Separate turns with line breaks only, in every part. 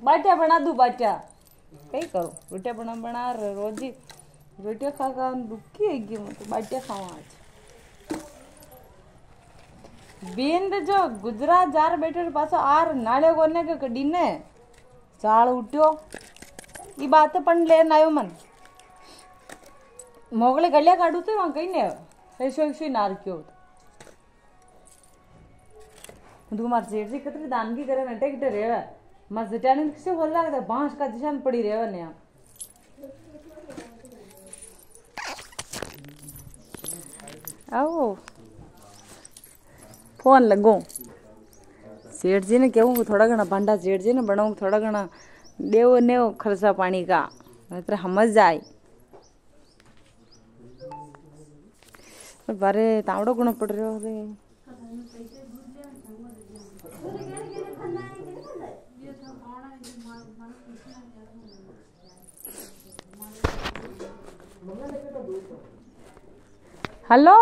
બાટ્યા પણ આદુ બાટ્યા કઈ કરું રોટિયા પણ બના રોજી રોટિયા ખાવા દુઃખી થઈ ગયું મને બાટ્યા ખાવા આજ બેન જો ગુજરાત જાર બેઠો પાછો આર નાળ્યો કોને કે કડીને ચાળ ઉઠ્યો એ બાતે પણ લઈને આવ્યો મને મોગલે ગળ્યા કાઢું તો એમાં કઈ ને હેસો હેસો નારક્યો હતું મારા જેઠ કતરી દાનગી કરે ને ટેક્ટર રહેવા मजटाने से हो लगता बाँस का दिशा में पड़ी रहे बने आओ। फ़ोन लगो। सेठ जी ने कहूँ, थोड़ा घना भांडा सेठ जी ने बनाऊँ, थोड़ा घना देव ने खर्चा पानी का। पर समझ जाए। बारे तावड़ो गुण पड़ रहे हो हेलो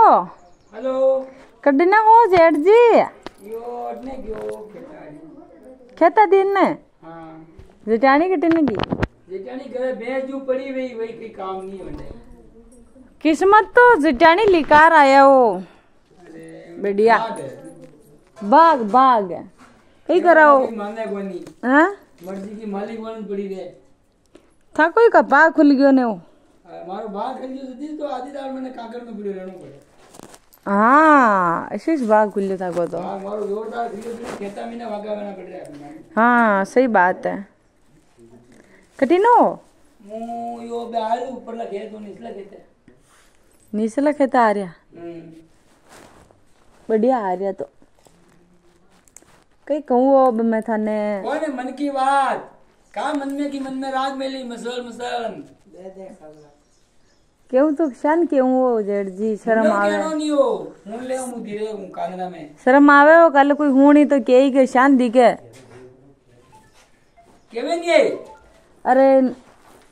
हेलो
कड्डीना हो जी
यो अटने गयो खेताड़ी
खेता दिन ने
हाँ
जेठानी कटने की
जेठानी घरे भैंस जो पड़ी हुई वही कोई काम नहीं होने
किस्मत तो जेठानी लिकार आया हो
अरे
बढ़िया। बाग बाग कई कराओ
माने को नहीं
हाँ
मर्ज़ी की मालिक बन पड़ी रे
था कोई का बाग खुल गयो ने वो
आ, मारो बात कर लियो थी तो आधी दाल मैंने काकर में पड़ी रहना पड़े
हाँ ऐसे ही बाग खुल था को तो
हाँ मारो जोरदार खरीदो तो खेता में ना भागा बना पड़ रहा है
हाँ सही बात है कठिनो
હું યો બે આયુ ઉપર લા ખેત હું નીચલા ખેતે
निचला खेता आ रहा
हम्म
बढ़िया आ रहा तो कई कहूँ वो अब मैं थाने
कौन है मन की बात का मन में की मन में राग मेली मसल मसल
केहू तो शान वो जेठ जी शर्म
नो
आवे।
कहनो नहीं हो? हूँ ले हूँ धीरे हूँ कांगड़ा में।
शर्म आवे वो कल कोई हूणी तो के के शान दिखे।
केवे नहीं है?
अरे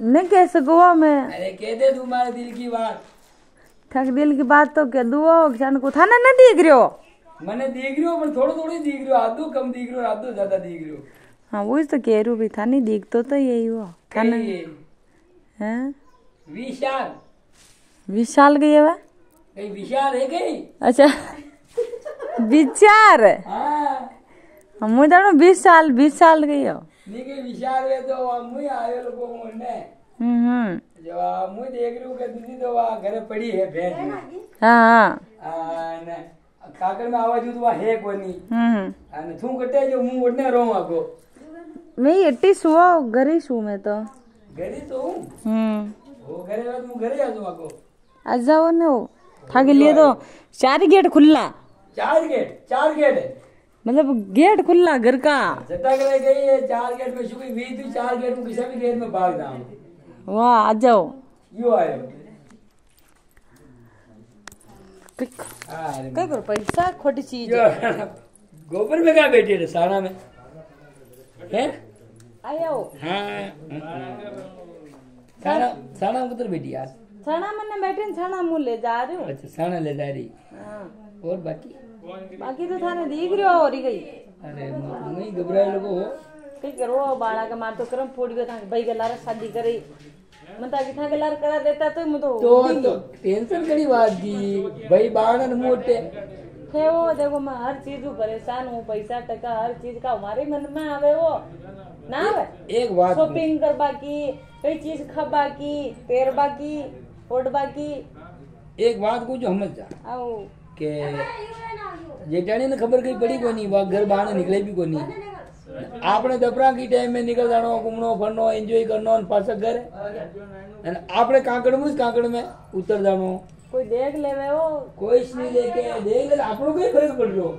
न कह सको मैं।
अरे कह दे तुम्हारे दिल की बात।
ठग दिल की बात तो कह दुआ शान को थाने न दिख रहो
मैंने देख रही हो पर थोड़ा थोड़ी देख रही हो। आधो कम देख रही हो आधो ज़्यादा देख रही हो।
हाँ वही तो कह रही हूँ भी थानी दिख तो तो यही हुआ। थाने
है,
हैं?
विशाल।
विशाल गई है
विशाल है गई।
अच्छा। विचार?
हाँ।
हम जानो बीस साल बीस साल गई हो।
नहीं के विचार है तो हम आयो लोगों को
हम्म हम्म।
जो हम देख रहे हो कि दीदी तो वह घर पड़ी है बहन
हाँ। हाँ
अने काकर में आवाज़ तो वह है कोई नहीं
हम्म
हम्म। अने तुम कटे जो मुँह उठने रहो आपको
मैं एटी सुवा घरी सु मैं तो।
घरी तो हूँ?
हम्म।
वो घरे तुम घरे आ जाओ
आपको जाओ ना वो था के लिए तो चार गेट खुला
चार गेट चार गेट है
मतलब गेट खुला घर का
है चार गेट में शुक्र वी थी चार गेट में किसी भी गेट में भाग जाऊँ
वाह आ जाओ
यो आयो
कई
हाँ
करो पैसा खोटी चीज़
गोबर में कहाँ बैठे रे सारा में हैं
आयो
हाँ सारा सारा में किधर बैठी यार
छाना मने बैठे छाना मुँह ले जा रहे हो।
अच्छा सारा ले जा रही।
हाँ।
और बाकी?
बाकी तो थाने दिख रही हो और ही गई।
अरे नहीं घबराए लोगो हो।
कई करो बाड़ा का मार तो करम फूट गयो था भाई के लारा शादी करे। मैं ताकि था के लार करा देता तो मैं तो
तो तो टेंशन कड़ी बात की। भाई बाण मोटे।
है वो देखो मैं हर चीज़ हूँ परेशान हूँ पैसा टका हर चीज़ का हमारे मन में आवे वो। ना आवे?
एक बात
शॉपिंग करबा की कई चीज़ खाबा की पेरबा की ओढ़बा की
एक बात को जो समझ जा
आओ
કે જેઠાણી ને ખબર કઈ પડી કોની વા ઘર બહાર નીકળે બી કોની આપણે દપરા કી ટાઈમ में निकल जानो घूमनो फरनो एंजॉय करनो और पाछा घरे અને આપણે કાંકડ માં જ કાંકડ में ઉતર जानो
कोई देख लेवे वो
કોઈ જ નહીં લેકે દેખ લે આપણો કઈ ફરક પડ્યો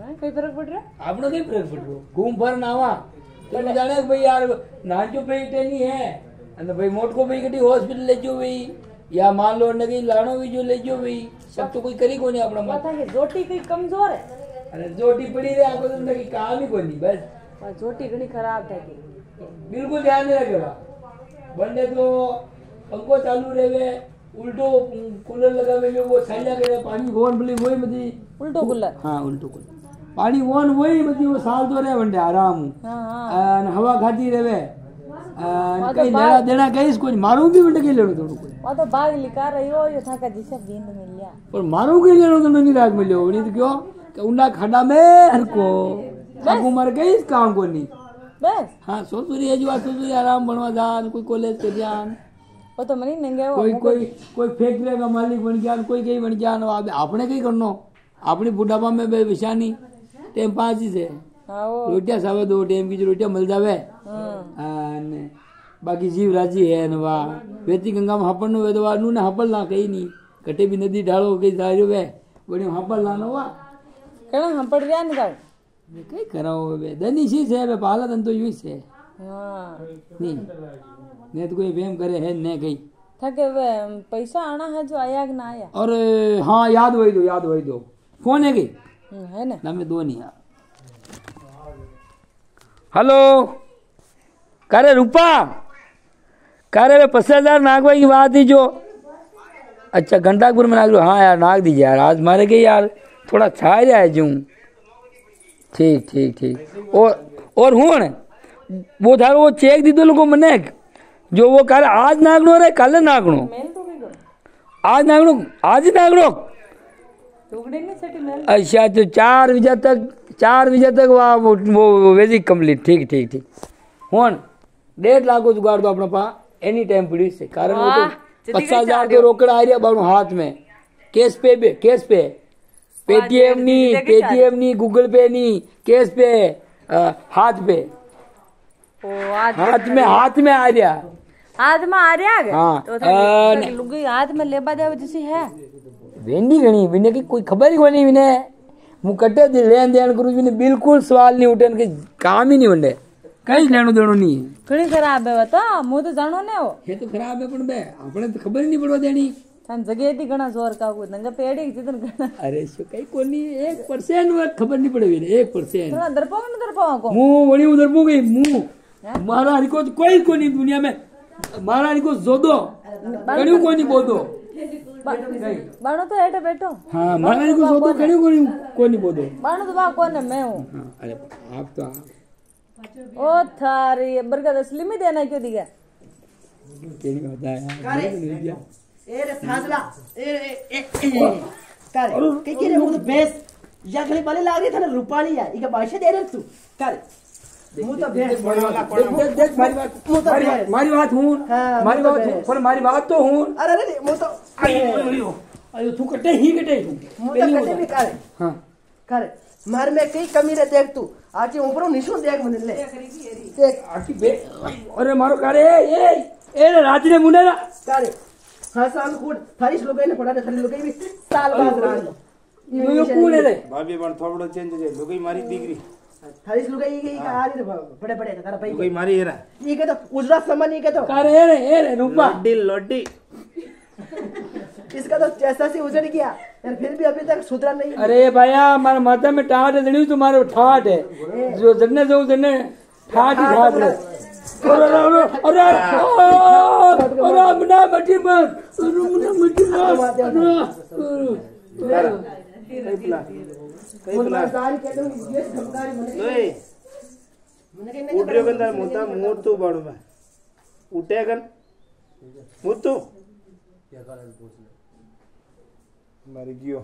हैं, कोई फर्क पड़ रहा
આપણો કઈ ફરક પડ્યો ઘૂમ ફર નાવા તમે જાણે કે ભાઈ યાર નાનચો ભાઈ ટેની હે અને ભાઈ મોટકો ભાઈ કદી હોસ્પિટલ લેજો ભાઈ या मान लो नगी लाणो भी जो ले जो भी सब तो कोई करी कोनी अपना
माता है जोटी कई कमज़ोर है?
अरे जोटी पड़ी रे आपको तो नगी काम ही कोनी बस।
पर जोटी घणी खराब है
बिल्कुल ध्यान नहीं रखेगा बंदे तो पंखो चालू रहे उल्टो कूलर लगावे में वो साइला के पानी होन भली वही मदी
उल्टो कूलर?
हाँ उल्टो कूलर। पानी होन वही मदी वो साल तो
रहे बंदे
आराम। हाँ हाँ। हवा खाती रहे। कई लेना देना कई कुछ मारूं भी बंदे के लेनो थोड़ो
वो तो बाग लिखा रही हो यो था का जिसे बींद मिल गया
पर मारू के ज़रूरत तो नहीं राग मिलियो नहीं तो क्यों? कि उन्ना खड़ा में हर को अब मर गई इस काम को नहीं।
बस।
हाँ ससुरी है जो ससुरी आराम बनवा जान कोई कॉलेज के जान।
वो तो मनी नंगे कोई
तो कोई कोई फैक्ट्री का मालिक बन गया कोई कहीं बन गया आपने कहीं करनो अपनी बुढ़ापा में बेविशानी टेम पाँच ही से।
हाँ,
रोटियाँ सावे दो टेम की रोटियाँ मिल जावे।
हाँ।,
हाँ બાકી જીવ રાજી હે ને વાહ વેતી ગંગામાં હાપડ નું વેદવા નું ને હાપડ ના કઈ નહીં કટે બી નદી ઢાળો કઈ ધાર્યો વે વળી હાપડ ના નો વા
कहना हम पड़ गया निकाल
કઈ કરાવો હવે દની શી છે હવે પાલા તન તો યુ છે
हाँ
નહીં ને તો કોઈ વેમ કરે હે ને કઈ
थके वे पैसा आना है जो आया कि ना आया
और हाँ याद वही दो याद वही दो फोन है गई
हम्म, है ना
તમે દો નહીં હલો કારે રૂપા કારે वे पचास हज़ार नागवा की बात थी जो अच्छा घंटापुर में नाग लो हाँ यार नाग दीजिए यार आज मारे के यार थोड़ा छा रहा है जूं ठीक ठीक ठीक। और और हूँ वो थारो वो चेक दी दो लोगों मने जो वो काले आज नागनो रे काले नागनो
तो करो।
आज नागनो आज ही नागनो
मेल?
अच्छा तो चार बजे तक चार बजे तक वहाँ वो वो वेजिक कंप्लीट ठीक ठीक ठीक। होन डेढ़ लाख को जुगाड़ तो अपने पास एनी टाइम पड़ी से कारण वो
वाह,
तो पचास हजार के रोकड़ा आ रहा बारू हाथ में कैश पे पे कैश पे पेटीएम नहीं पेटीएम नहीं गूगल पे नहीं कैश पे अ, हाथ पे
ओ आज
हाथ में हाथ में आ रहा
हाथ में आ रहा है
हाँ,
तो
अ,
थोड़ी लुगाई हाथ में लेबा देव जैसी है
વેંડી ઘણી વિને કઈ કોઈ ખબર જ કોની વિને હું કટે જ લેણ દેણ કરું છું વિને બિલકુલ સવાલ નહીં ઉઠે ને કઈ કામ ही नहीं વંડે કઈ લેણું દેણું નહીં
ઘણી ખરાબ હે તો હું તો જાણો ને હો
એ તો ખરાબ હે પણ બે આપણે તો ખબર નહીં પડવા દેણી
તમ જગ્યાએથી ઘણા જોર કાકુ નંગા પેડી છે તને ઘણા
અરે શું કઈ કોની 1% વાત ખબર નહીં પડે ને 1%
થોડા દરપો ને દરપો કો
હું વળી હું દરપો ગઈ હું મારા હરકો કોઈ કોની દુનિયા મે મારા હરકો જોદો ઘણું કોની બોદો
બાણો તો હેઠે બેઠો
હા મારા હરકો જોદો ઘણું કોની કોની બોદો
બાણો તો બા કોને મે
હું અરે આપ તો
ओ थारी बरकत असली में देना क्यों दिया?
तेरी बताया नहीं
दिया ए रे फाजला ए ए कर के के
रे
मुँह
बेस या
गले लाग
रही
था ना रूपाली है इका
बाशे दे रे तू
कर देख तो देख मारी मारी
मारी मारी बात मारी बात
तो
हाँ, तो मारी बात तो हूँ अरे अरे देख तू। आची ऊपर निशु ಆಚೆ ಒಬ್ಬರು
ನಿಶೂಸ್ अरे मारो ಅರೆ ಮಾರು ಕಾರೆ राज़ी ने मुने ना
ಕಾರೆ हर साल कूट थारी लोग ने पढ़ा थारी लोग भी। साल बाद रान
यो कूड़ रे।
भाभी पण थोड़ो चेंज जे लोग मारी दीकरी
थारी लोग ई गई आ रही बड़े बड़े तारा भाई।
कोई मारी एरा
ई के तो उजरा समान ई के तो।
अरे ए रे ए रे रूपा।
लड्डी लड्डी।
इसका तो जैसा से उजड़ गया। यार फिर भी अभी तक सुधरा नहीं
अरे भैया हमारे माता में टाट है तुम्हारे तो ठाट है। जो जन्ने से ठाट ही ठाट है। अरे अरे अरे अरे
हो